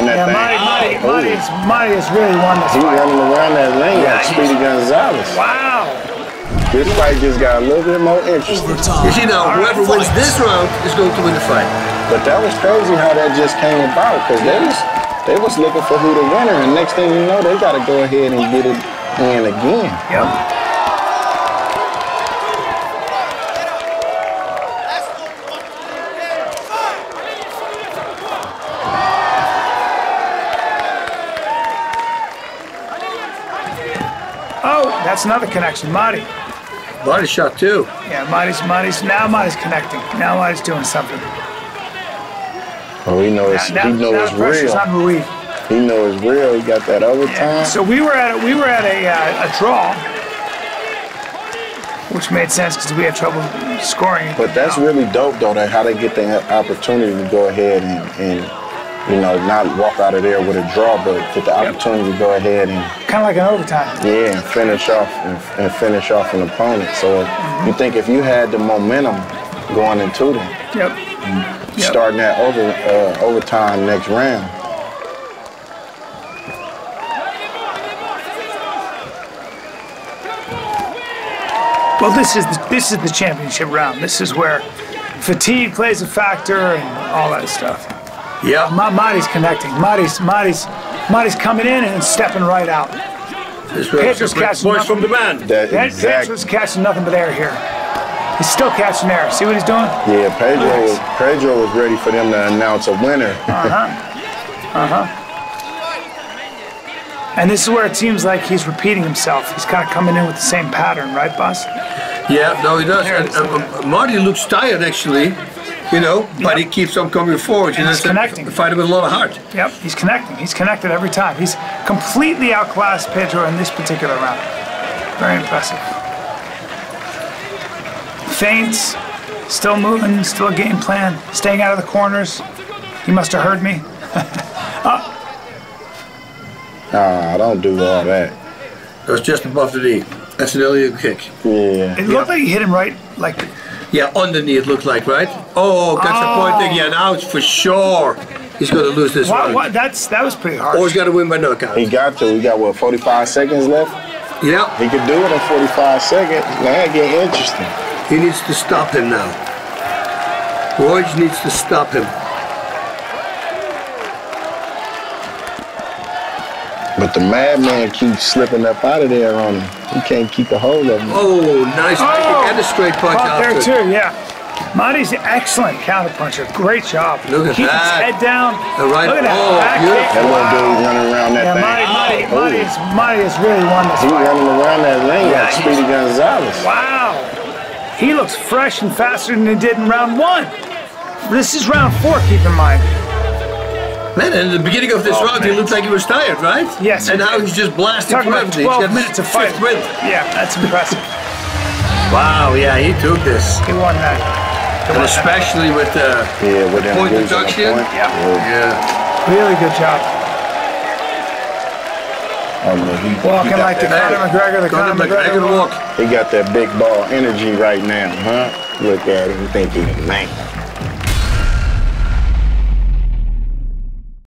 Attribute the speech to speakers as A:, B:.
A: around that
B: Yeah,
A: thing.
B: Mardhi, Mardhi,
A: Oh.
B: Mardhi's, Mardhi has really won this
A: He
B: fight.
A: running around that ring
B: Yeah,
A: like Speedy Gonzales.
B: Wow.
A: This fight just got a little bit more interesting.
C: You see now, whoever wins this round is going to win the fight.
A: But that was crazy how that just came about because they was they was looking for who the winner, and next thing you know, they got to go ahead and get it in again.
B: Yep. That's another connection. Mardhi.
C: Mardhi shot too.
B: Yeah, Mardhi's, Mardhi's, now Mardhi's connecting. Now Mardhi's doing something.
A: Oh, he know it's
B: now,
A: he know
B: now
A: it's
B: the
A: real.
B: on Ruiz.
A: He know it's real. He got that other
B: Yeah. So we were at a, we were at a, uh, a draw, which made sense because we had trouble scoring.
A: But that's really dope though, that how they get the opportunity to go ahead and, and you know, not walk out of there with a draw, but get the opportunity to go ahead and
B: kind of like an overtime.
A: yeah, and finish off and, and finish off an opponent. So you think if you had the momentum going into them,
B: Yep. Yep.
A: starting that over uh, overtime next round.
B: Well, this is the, this is the championship round. This is where fatigue plays a factor and all that stuff.
C: Yeah.
B: Ma- Mardhi's connecting. Mardhi's Mardhi's Mardhi's coming in and stepping right out.
C: This was
B: Pedro's catching
C: voice from the man.
A: That
B: Ped-
A: exact,
B: Pedro's catching nothing but air here. He's still catching air. See what he's doing?
A: yeah, Pedro was Pedro was ready for them to announce a winner. Uh-huh. Uh-huh.
B: And this is where it seems like he's repeating himself. He's kind of coming in with the same pattern, right, boss?
C: Yeah, no, he does. And, uh, uh, Mardhi looks tired actually, you know, but he keeps on coming forward. You know,
B: He's
C: it's a-
B: connecting.
C: a fighter with a lot of heart.
B: Yep, he's connecting. He's connected every time. He's completely outclassed Pedro in this particular round. Very impressive. Feints, still moving, still a game plan, staying out of the corners. He must have heard me.
A: Nah, don't do all that.
C: That was just above the knee. That's an illegal kick.
A: Yeah.
B: It looked like he hit him right, like
C: Yeah, underneath the knee it looked like, right? Oh, that's
B: Oh.
C: a point thing. Yeah, now it's for sure. He's going to lose this
B: what,
C: round.
B: what, that's that was pretty hard.
C: Or he's got to win by knockout.
A: He got to. We got what 45 seconds left.
C: Yeah,
A: He could do it in 45 seconds. Now it get interesting.
C: he needs to stop him now. Roig needs to stop him.
A: But the madman keeps slipping up out of there on him. He can't keep a hold of him.
C: Oh, nice
B: Oh!
C: kick and a straight punch
B: Caught there too, yeah. Mardhi's an excellent counterpuncher. Great job.
C: Look at
B: Keep
C: that.
B: his head down.
C: The right-
B: Look at that
C: oh,
B: back
C: beautiful.
B: kick.
A: That little dude running around that
B: Yeah,
A: thing.
B: Mardhi, Mardhi,
A: Oh.
B: Mardhi's, Mardhi has really won this
A: He
B: fight.
A: running around that ring
B: Yeah,
A: like Speedy Gonzales.
B: Wow. He looks fresh and faster than he did in round one. This is round four, keep in mind.
C: Man, in the beginning of this
B: Oh,
C: round, he looked like he was tired, right?
B: Yes,
C: And now he's just blasting
B: Talking
C: through
B: about
C: everything. He's
B: 12
C: got
B: minutes of
C: fifth
B: fight.
C: win.
B: Yeah, that's impressive.
C: Wow, yeah, he took this.
B: He won that. He
C: And
B: won that.
C: especially with the
A: Yeah, with him
C: Point
A: losing the
C: deduction?
A: point.
B: Yeah.
C: yeah.
B: Really good job.
A: Oh, no, he, he
B: Walking
A: got
B: like the
A: that-
B: Conor McGregor, the
C: Conor
B: Conor McGregor
C: McGregor
B: walk.
C: walk.
A: He got that big ball energy right now, huh? Look at him, think he's the man.